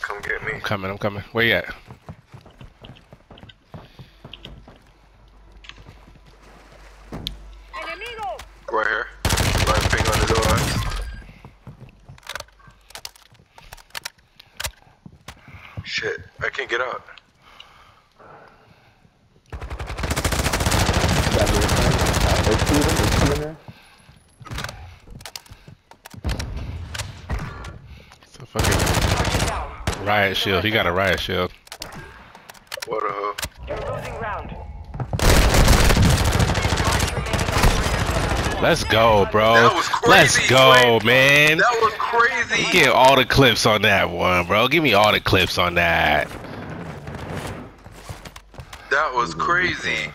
come get me. I'm coming, I'm coming. Where you at? Right here. Ping on the door. Shit, I can't get out. Riot shield. He got a riot shield. What a. You're losing round. Let's go, bro. That was Let's go, man. That was crazy. Get all the clips on that one, bro. Give me all the clips on that. That was crazy.